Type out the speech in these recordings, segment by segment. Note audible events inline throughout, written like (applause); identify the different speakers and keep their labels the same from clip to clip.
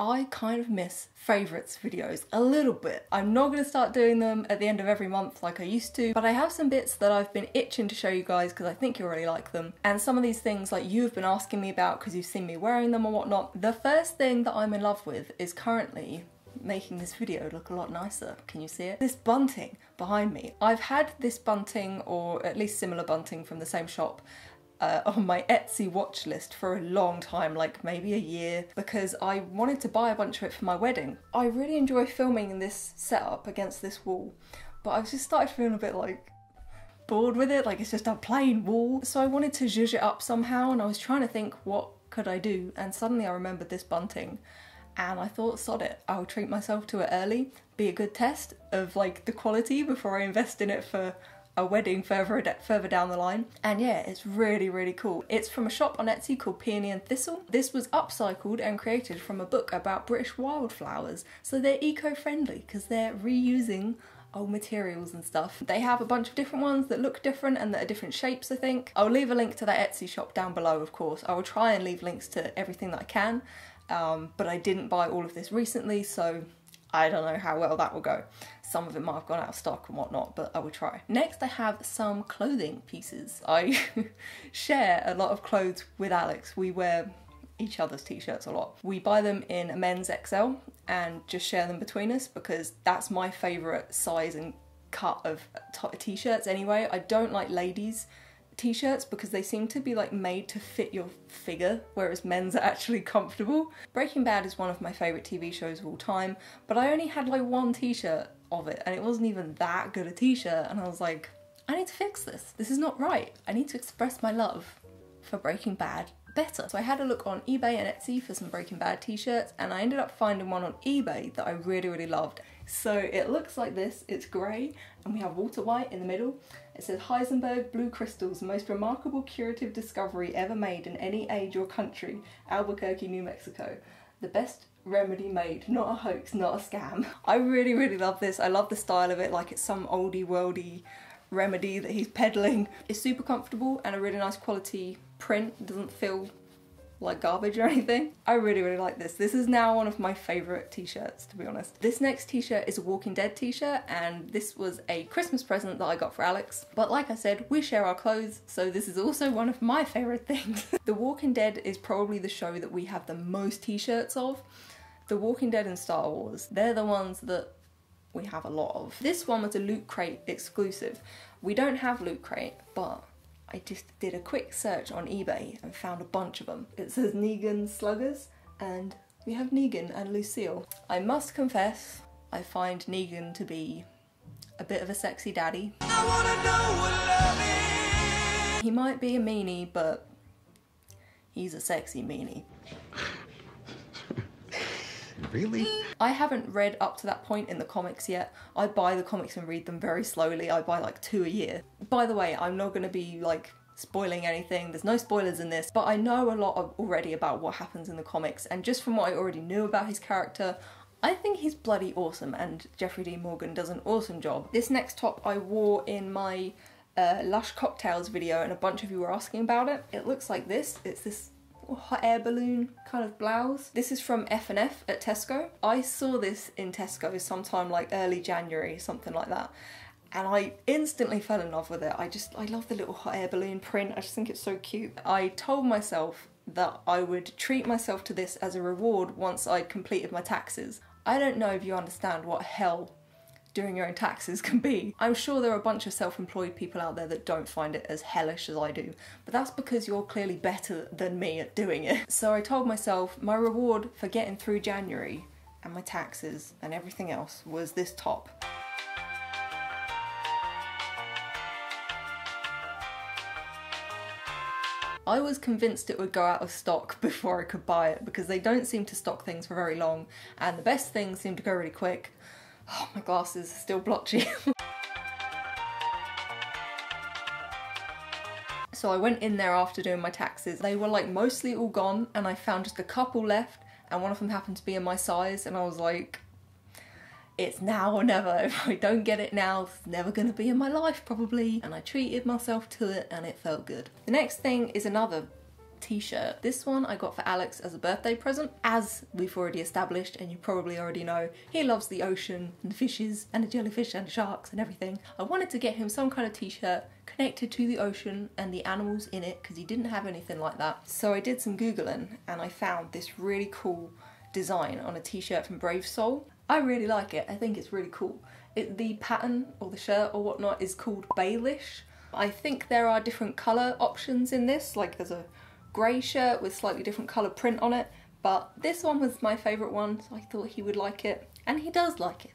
Speaker 1: I kind of miss favourites videos a little bit. I'm not going to start doing them at the end of every month like I used to, but I have some bits that I've been itching to show you guys because I think you'll really like them. And some of these things like you've been asking me about because you've seen me wearing them or whatnot. The first thing that I'm in love with is currently making this video look a lot nicer. Can you see it? This bunting behind me. I've had this bunting or at least similar bunting from the same shop uh, on my Etsy watch list for a long time, like maybe a year, because I wanted to buy a bunch of it for my wedding. I really enjoy filming in this setup against this wall, but I've just started feeling a bit like bored with it, like it's just a plain wall. So I wanted to zhuzh it up somehow and I was trying to think what could I do and suddenly I remembered this bunting and I thought sod it, I'll treat myself to it early, be a good test of like the quality before I invest in it for a wedding further further down the line. And yeah, it's really, really cool. It's from a shop on Etsy called Peony and Thistle. This was upcycled and created from a book about British wildflowers. So they're eco-friendly because they're reusing old materials and stuff. They have a bunch of different ones that look different and that are different shapes, I think. I'll leave a link to that Etsy shop down below, of course. I will try and leave links to everything that I can, um, but I didn't buy all of this recently, so I don't know how well that will go. Some of it might have gone out of stock and whatnot, but I will try. Next I have some clothing pieces. (laughs) I share a lot of clothes with Alex. We wear each other's t-shirts a lot. We buy them in a men's XL and just share them between us because that's my favourite size and cut of t-shirts anyway. I don't like ladies t-shirts because they seem to be like made to fit your figure whereas men's are actually comfortable. Breaking Bad is one of my favourite TV shows of all time but I only had like one t-shirt of it and it wasn't even that good a t-shirt and I was like I need to fix this. This is not right. I need to express my love for Breaking Bad better. So I had a look on eBay and Etsy for some Breaking Bad t-shirts and I ended up finding one on eBay that I really really loved. So it looks like this, it's grey and we have Walter White in the middle. It says Heisenberg Blue Crystals, most remarkable curative discovery ever made in any age or country, Albuquerque, New Mexico. The best remedy made, not a hoax, not a scam. I really, really love this. I love the style of it, like it's some oldie worldy remedy that he's peddling. It's super comfortable and a really nice quality print. It doesn't feel like garbage or anything. I really, really like this. This is now one of my favorite t-shirts, to be honest. This next t-shirt is a Walking Dead t-shirt, and this was a Christmas present that I got for Alex. But like I said, we share our clothes, so this is also one of my favorite things. (laughs) the Walking Dead is probably the show that we have the most t-shirts of. The Walking Dead and Star Wars, they're the ones that we have a lot of. This one was a Loot Crate exclusive. We don't have Loot Crate, but I just did a quick search on eBay and found a bunch of them. It says Negan Sluggers and we have Negan and Lucille. I must confess, I find Negan to be a bit of a sexy daddy. He might be a meanie, but he's a sexy meanie.
Speaker 2: Really?
Speaker 1: I haven't read up to that point in the comics yet. I buy the comics and read them very slowly. I buy like two a year. By the way, I'm not going to be like spoiling anything. There's no spoilers in this, but I know a lot of, already about what happens in the comics and just from what I already knew about his character, I think he's bloody awesome and Jeffrey Dean Morgan does an awesome job. This next top I wore in my uh, Lush Cocktails video and a bunch of you were asking about it. It looks like this. It's this hot air balloon kind of blouse. This is from F&F at Tesco. I saw this in Tesco sometime like early January, something like that. And I instantly fell in love with it. I just, I love the little hot air balloon print. I just think it's so cute. I told myself that I would treat myself to this as a reward once I'd completed my taxes. I don't know if you understand what hell doing your own taxes (laughs) can be. I'm sure there are a bunch of self-employed people out there that don't find it as hellish as I do, but that's because you're clearly better than me at doing it. So I told myself my reward for getting through January and my taxes and everything else was this top. I was convinced it would go out of stock (laughs) before I could buy it because they don't seem to stock things for very long and the best things seem to go really quick. Oh, my glasses are still blotchy. (laughs) so I went in there after doing my taxes. They were like mostly all gone and I found just a couple left and one of them happened to be in my size and I was like, it's now or never. (laughs) If I don't get it now, it's never gonna be in my life probably. And I treated myself to it and it felt good. The next thing is another t-shirt. This one I got for Alex as a birthday present. As we've already established, and you probably already know, he loves the ocean and the fishes and the jellyfish and the sharks and everything. I wanted to get him some kind of t-shirt connected to the ocean and the animals in it because he didn't have anything like that. So I did some googling and I found this really cool design on a t-shirt from Brave Soul. I really like it. I think it's really cool. It, the pattern or the shirt or whatnot is called Baelish. I think there are different colour options in this, like there's a grey shirt with slightly different colour print on it, but this one was my favourite one, so I thought he would like it, and he does like it.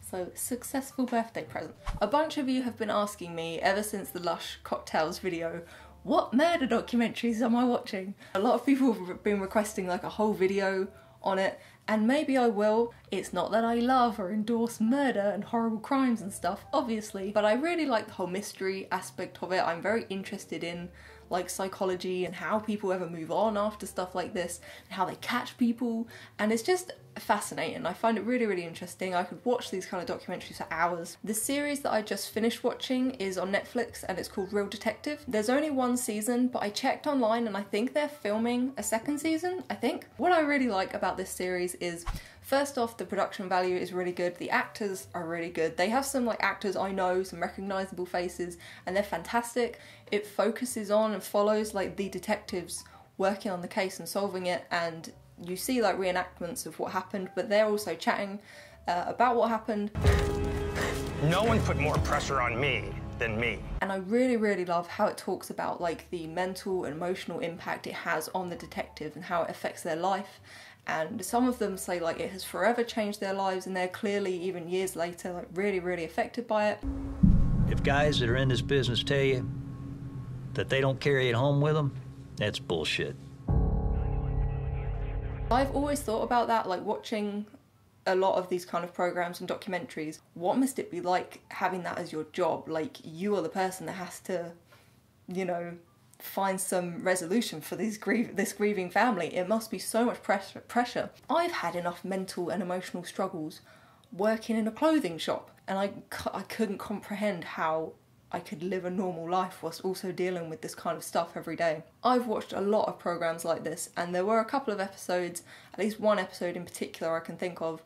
Speaker 1: So, successful birthday present. A bunch of you have been asking me ever since the Lush Cocktails video, what murder documentaries am I watching? A lot of people have been requesting like a whole video on it, and maybe I will. It's not that I love or endorse murder and horrible crimes and stuff, obviously, but I really like the whole mystery aspect of it. I'm very interested in like psychology and how people ever move on after stuff like this and how they catch people and it's just fascinating. I find it really really interesting. I could watch these kind of documentaries for hours. The series that I just finished watching is on Netflix and it's called Real Detective. There's only one season but I checked online and I think they're filming a second season, I think. What I really like about this series is First off, the production value is really good. The actors are really good. They have some like actors I know, some recognizable faces, and they're fantastic. It focuses on and follows like the detectives working on the case and solving it, and you see like reenactments of what happened, but they're also chatting uh, about what happened.
Speaker 2: No one put more pressure on me than me.
Speaker 1: And I really, really love how it talks about like the mental and emotional impact it has on the detective and how it affects their life and some of them say like it has forever changed their lives and they're clearly even years later like really really affected by it
Speaker 3: if guys that are in this business tell you that they don't carry it home with them that's bullshit
Speaker 1: i've always thought about that like watching a lot of these kind of programs and documentaries what must it be like having that as your job like you are the person that has to you know find some resolution for these this grieving family. It must be so much pressure. Pressure. I've had enough mental and emotional struggles working in a clothing shop, and I I couldn't comprehend how I could live a normal life whilst also dealing with this kind of stuff every day. I've watched a lot of programs like this, and there were a couple of episodes, at least one episode in particular I can think of,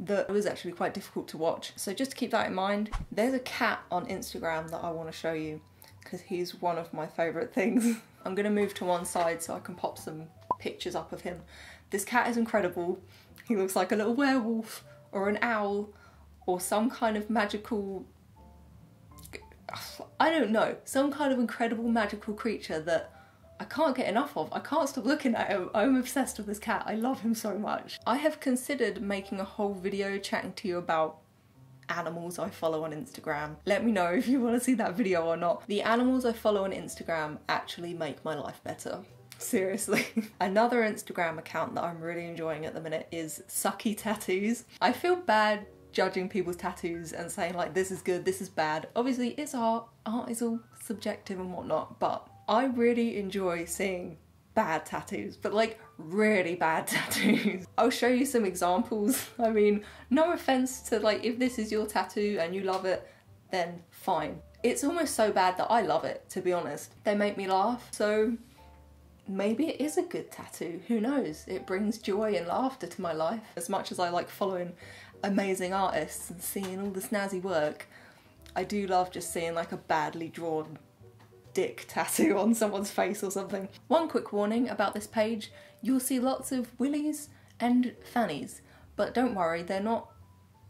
Speaker 1: that was actually quite difficult to watch. So just to keep that in mind, there's a cat on Instagram that I want to show you because he's one of my favourite things. (laughs) I'm going to move to one side so I can pop some pictures up of him. This cat is incredible. He looks like a little werewolf or an owl or some kind of magical I don't know, some kind of incredible magical creature that I can't get enough of. I can't stop looking at him. I'm obsessed with this cat. I love him so much. I have considered making a whole video chatting to you about animals I follow on Instagram. Let me know if you want to see that video or not. The animals I follow on Instagram actually make my life better. Seriously. (laughs) Another Instagram account that I'm really enjoying at the minute is Sucky Tattoos. I feel bad judging people's tattoos and saying like this is good, this is bad. Obviously it's art, art is all subjective and whatnot, but I really enjoy seeing bad tattoos, but like really bad (laughs) tattoos. I'll show you some examples. (laughs) I mean, no offense to like, if this is your tattoo and you love it, then fine. It's almost so bad that I love it, to be honest. They make me laugh, so maybe it is a good tattoo. Who knows? It brings joy and laughter to my life. As much as I like following amazing artists and seeing all the snazzy work, I do love just seeing like a badly drawn dick (laughs) tattoo on someone's face or something. One quick warning about this page, you'll see lots of willies and fannies, but don't worry, they're not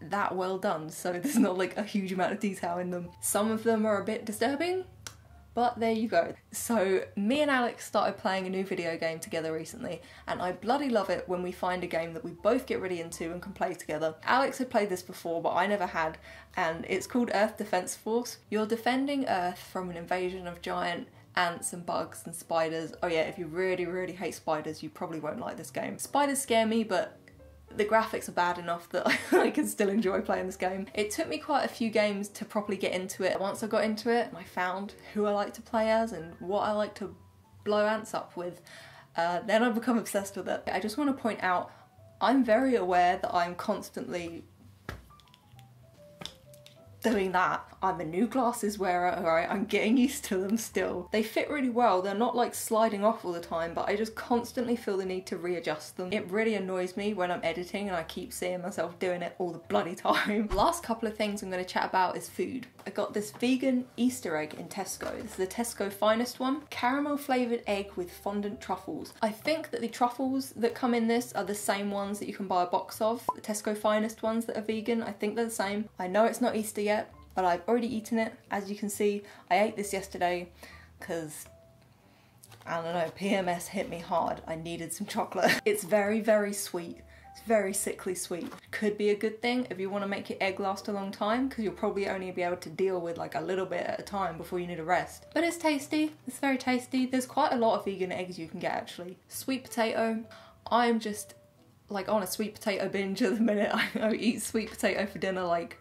Speaker 1: that well done, so (laughs) there's not like a huge amount of detail in them. Some of them are a bit disturbing, but there you go. So me and Alex started playing a new video game together recently and I bloody love it when we find a game that we both get really into and can play together. Alex had played this before but I never had and it's called Earth Defense Force. You're defending Earth from an invasion of giant ants and bugs and spiders. Oh yeah, if you really, really hate spiders, you probably won't like this game. Spiders scare me, but the graphics are bad enough that (laughs) I can still enjoy playing this game. It took me quite a few games to properly get into it. Once I got into it I found who I like to play as and what I like to blow ants up with, uh, then I've become obsessed with it. I just want to point out, I'm very aware that I'm constantly doing that. I'm a new glasses wearer, alright? I'm getting used to them still. They fit really well. They're not like sliding off all the time, but I just constantly feel the need to readjust them. It really annoys me when I'm editing and I keep seeing myself doing it all the bloody (laughs) time. Last couple of things I'm going to chat about is food. I got this vegan Easter egg in Tesco. This is the Tesco finest one. Caramel flavoured egg with fondant truffles. I think that the truffles that come in this are the same ones that you can buy a box of. The Tesco finest ones that are vegan. I think they're the same. I know it's not Easter yet, but I've already eaten it. As you can see, I ate this yesterday because I don't know, PMS hit me hard. I needed some chocolate. (laughs) It's very, very sweet. It's very sickly sweet. Could be a good thing if you want to make your egg last a long time because you'll probably only be able to deal with like a little bit at a time before you need a rest. But it's tasty. It's very tasty. There's quite a lot of vegan eggs you can get actually. Sweet potato. I'm just like on a sweet potato binge at the minute. (laughs) I, eat sweet potato for dinner like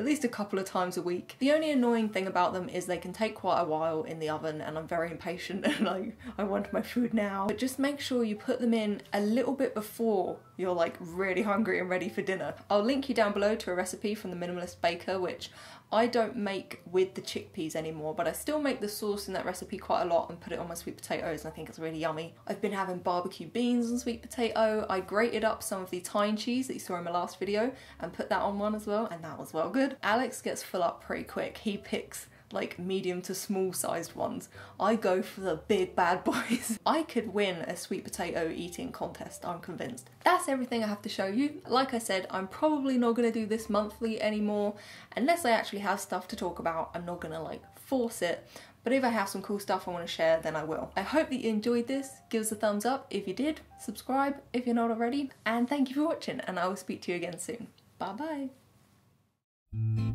Speaker 1: at least a couple of times a week. The only annoying thing about them is they can take quite a while in the oven and I'm very impatient (laughs) and I, I want my food now. But just make sure you put them in a little bit before you're like really hungry and ready for dinner. I'll link you down below to a recipe from the Minimalist Baker which I don't make with the chickpeas anymore, but I still make the sauce in that recipe quite a lot and put it on my sweet potatoes and I think it's really yummy. I've been having barbecue beans and sweet potato. I grated up some of the Tyne cheese that you saw in my last video and put that on one as well and that was well good. Alex gets full up pretty quick. He picks like medium to small sized ones. I go for the big bad (laughs) boys. I could win a sweet potato eating contest, I'm convinced. That's everything I have to show you. Like I said, I'm probably not gonna do this monthly anymore unless I actually have stuff to talk about. I'm not gonna like force it. But if I have some cool stuff I want to share, then I will. I hope that you enjoyed this. Give us a thumbs up if you did. Subscribe if you're not already. And thank you for watching, and I will speak to you again soon. Bye bye.